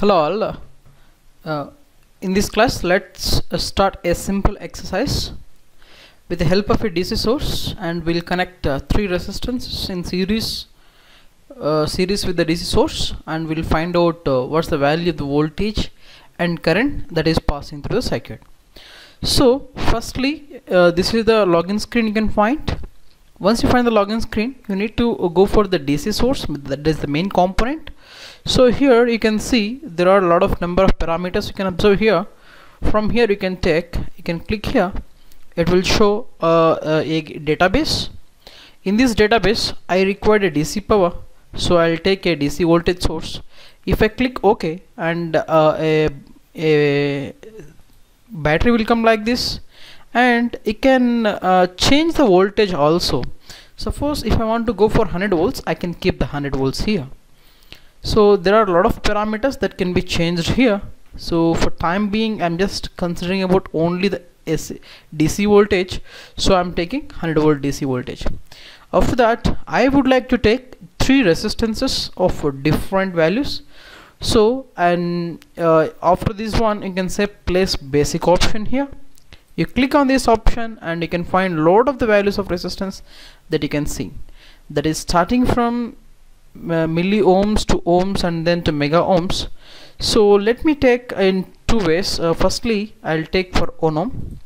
Hello all. Uh, in this class let's uh, start a simple exercise with the help of a DC source and we'll connect uh, three resistances in series uh, series with the DC source and we'll find out uh, what's the value of the voltage and current that is passing through the circuit. So firstly uh, this is the login screen you can find once you find the login screen you need to go for the DC source that is the main component so here you can see there are a lot of number of parameters you can observe here. From here you can take you can click here. It will show uh, uh, a database. In this database I require a DC power. So I'll take a DC voltage source. If I click OK and uh, a, a battery will come like this and it can uh, change the voltage also. Suppose if I want to go for 100 volts I can keep the 100 volts here so there are a lot of parameters that can be changed here. So for time being I'm just considering about only the DC voltage. So I'm taking 100 volt DC voltage. After that I would like to take three resistances of different values. So and uh, after this one you can say place basic option here. You click on this option and you can find load of the values of resistance that you can see. That is starting from uh, milli ohms to ohms and then to mega ohms so let me take in two ways. Uh, firstly I'll take for ohm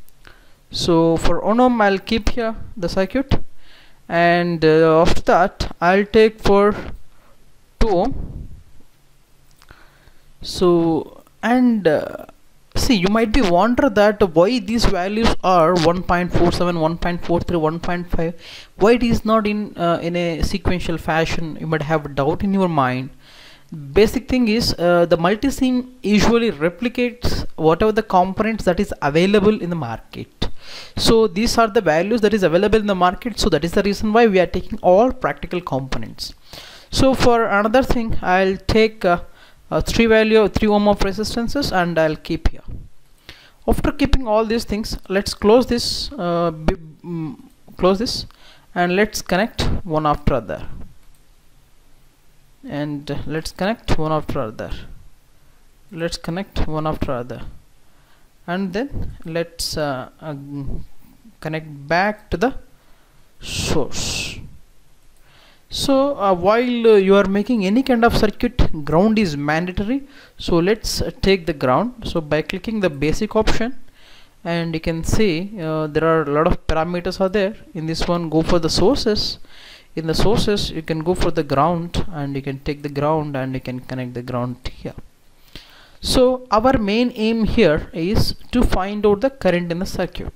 so for ohm I'll keep here the circuit. And uh, after that I'll take for 2 ohm. So and uh, see you might be wonder that why these values are 1.47 1.43 1.5 why it is not in uh, in a sequential fashion you might have doubt in your mind. Basic thing is uh, the multisim usually replicates whatever the components that is available in the market. So these are the values that is available in the market. So that is the reason why we are taking all practical components. So for another thing I'll take uh, uh, 3 value 3 ohm of resistances and I'll keep here after keeping all these things let's close this uh, mm, close this and let's connect one after other. And let's connect one after other. Let's connect one after other. And then let's uh, uh, connect back to the source so uh, while uh, you are making any kind of circuit ground is mandatory. So let's uh, take the ground. So by clicking the basic option and you can see uh, there are a lot of parameters are there. In this one go for the sources. In the sources you can go for the ground and you can take the ground and you can connect the ground here. So our main aim here is to find out the current in the circuit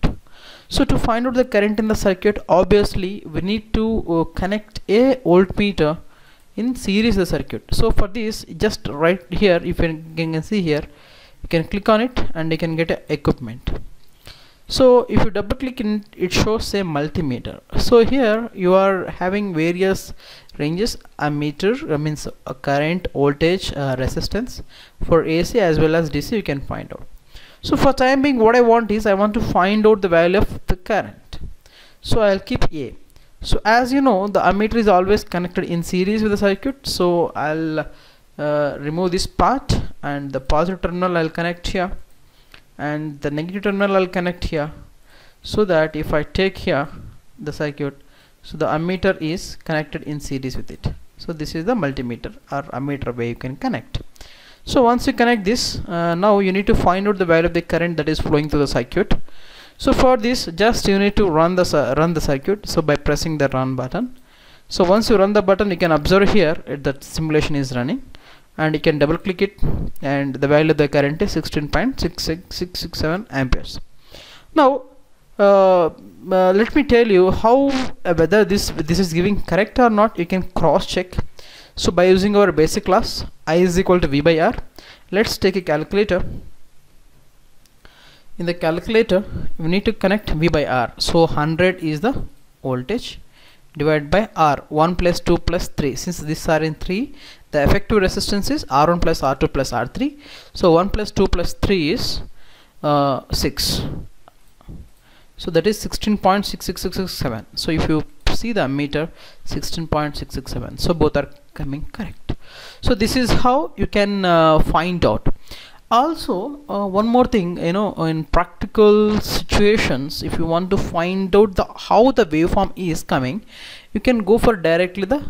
so to find out the current in the circuit obviously we need to uh, connect a voltmeter in series the circuit. So for this just right here if you can see here you can click on it and you can get a equipment. So if you double click in it shows a multimeter. So here you are having various ranges a meter uh, means a current voltage uh, resistance for AC as well as DC you can find out so for time being what I want is I want to find out the value of the current. So I'll keep A. So as you know the ammeter is always connected in series with the circuit. So I'll uh, remove this part and the positive terminal I'll connect here and the negative terminal I'll connect here. So that if I take here the circuit so the ammeter is connected in series with it. So this is the multimeter or ammeter where you can connect so once you connect this uh, now you need to find out the value of the current that is flowing through the circuit. So for this just you need to run the run the circuit. So by pressing the run button. So once you run the button you can observe here that simulation is running. And you can double click it. And the value of the current is 16.66667 amperes. Now uh, uh, let me tell you how uh, whether this this is giving correct or not. You can cross check so by using our basic class i is equal to v by r let's take a calculator. In the calculator we need to connect v by r. So 100 is the voltage divided by r 1 plus 2 plus 3 since these are in 3 the effective resistance is r1 plus r2 plus r3 so 1 plus 2 plus 3 is uh, 6 so that is 16.66667 so if you see the meter 16.667 so both are coming correct. So this is how you can uh, find out. Also uh, one more thing you know in practical situations if you want to find out the how the waveform is coming you can go for directly the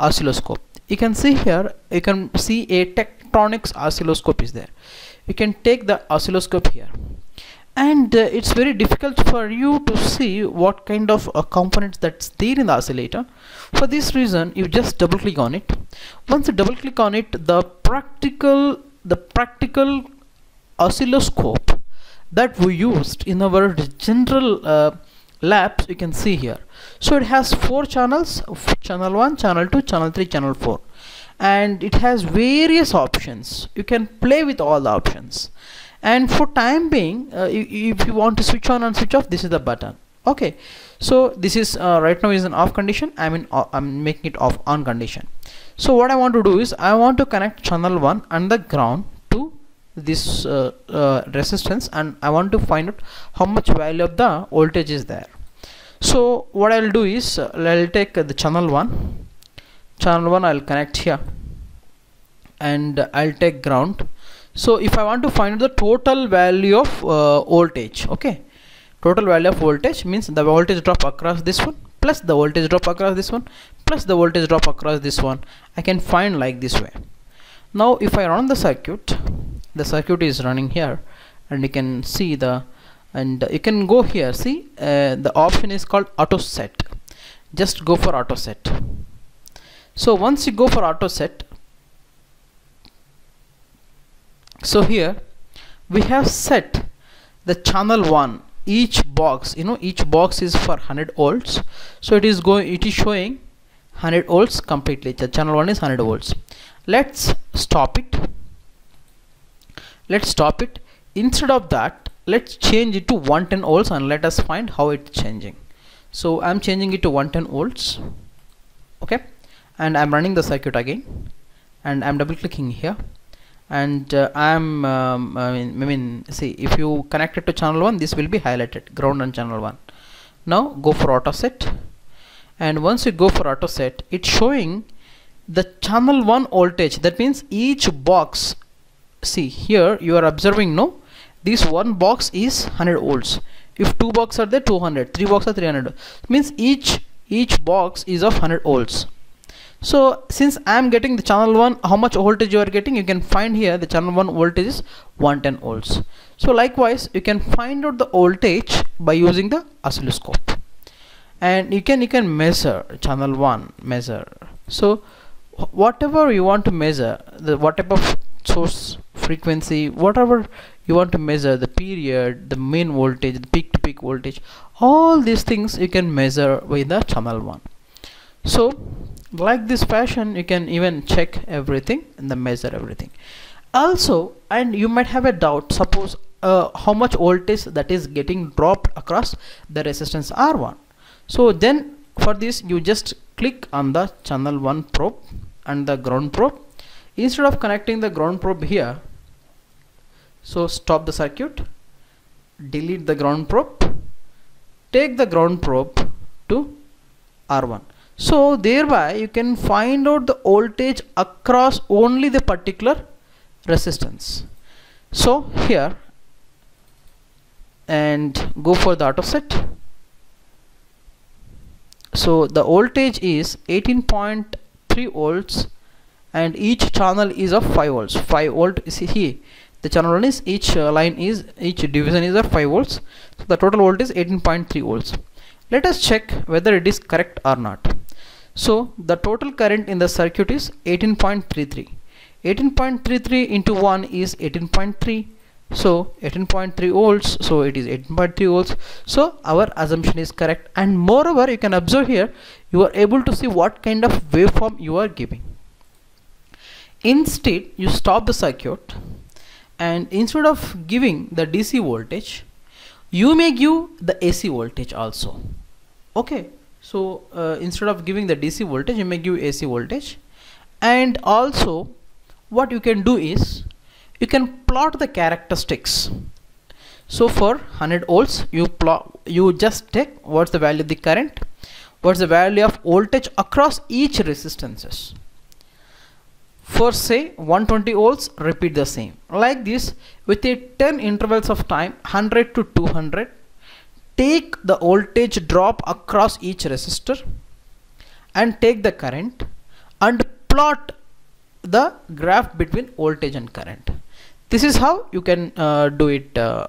oscilloscope. You can see here you can see a Tektronix oscilloscope is there. You can take the oscilloscope here and uh, it's very difficult for you to see what kind of uh, components that's there in the oscillator. For this reason you just double click on it. Once you double click on it the practical the practical oscilloscope that we used in our general uh, labs you can see here. So it has four channels channel 1 channel 2 channel 3 channel 4 and it has various options. You can play with all the options and for time being uh, if you want to switch on and switch off this is the button. Okay. So this is uh, right now is an off condition. I mean uh, I'm making it off on condition. So what I want to do is I want to connect channel 1 and the ground to this uh, uh, resistance and I want to find out how much value of the voltage is there. So what I'll do is uh, I'll take the channel 1 channel 1 I'll connect here. And I'll take ground so if I want to find the total value of uh, voltage okay? Total value of voltage means the voltage drop across this one plus the voltage drop across this one plus the voltage drop across this one. I can find like this way. Now if I run the circuit the circuit is running here and you can see the and you can go here. See uh, the option is called auto set. Just go for auto set. So once you go for auto set so here we have set the channel 1 each box you know each box is for 100 volts so it is going it is showing 100 volts completely. The channel 1 is 100 volts let's stop it. Let's stop it. Instead of that let's change it to 110 volts and let us find how it's changing. So I'm changing it to 110 volts okay? And I'm running the circuit again. And I'm double clicking here and uh, I'm um, I, mean, I mean see if you connect it to channel 1 this will be highlighted ground on channel 1 now go for auto set. And once you go for auto set it's showing the channel 1 voltage. That means each box see here you are observing no? This one box is 100 volts. If two boxes are there 200 three boxes are 300 means each each box is of 100 volts so since I am getting the channel 1 how much voltage you are getting? You can find here the channel 1 voltage is 110 volts. So likewise you can find out the voltage by using the oscilloscope. And you can you can measure channel 1 measure. So whatever you want to measure the what type of source frequency whatever you want to measure the period the main voltage the peak to peak voltage all these things you can measure with the channel 1 so like this fashion you can even check everything and then measure everything. Also and you might have a doubt suppose uh, how much voltage that is getting dropped across the resistance R1 so then for this you just click on the channel 1 probe and the ground probe. Instead of connecting the ground probe here so stop the circuit delete the ground probe take the ground probe to R1 so thereby you can find out the voltage across only the particular resistance. So here and go for the auto set. So the voltage is 18.3 volts and each channel is of 5 volts. 5 volt is here the channel is each uh, line is each division is of 5 volts. So the total voltage is 18.3 volts. Let us check whether it is correct or not so the total current in the circuit is 18.33 18.33 into 1 is 18.3 so 18.3 volts so it is 18.3 volts. So our assumption is correct. And moreover you can observe here you are able to see what kind of waveform you are giving. Instead you stop the circuit and instead of giving the DC voltage you may give the AC voltage also. Okay so uh, instead of giving the DC voltage you may give AC voltage. And also what you can do is you can plot the characteristics. So for 100 volts you plot you just take what's the value of the current what's the value of voltage across each resistances. For say 120 volts repeat the same. Like this with a 10 intervals of time 100 to 200 take the voltage drop across each resistor and take the current and plot the graph between voltage and current. This is how you can uh, do it uh,